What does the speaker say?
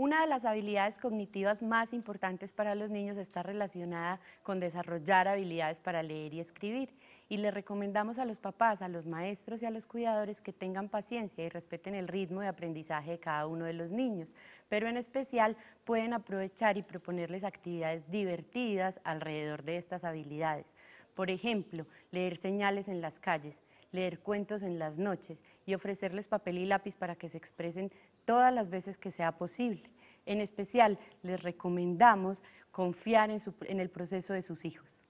Una de las habilidades cognitivas más importantes para los niños está relacionada con desarrollar habilidades para leer y escribir. Y le recomendamos a los papás, a los maestros y a los cuidadores que tengan paciencia y respeten el ritmo de aprendizaje de cada uno de los niños, pero en especial pueden aprovechar y proponerles actividades divertidas alrededor de estas habilidades. Por ejemplo, leer señales en las calles, leer cuentos en las noches y ofrecerles papel y lápiz para que se expresen todas las veces que sea posible. En especial, les recomendamos confiar en, en el proceso de sus hijos.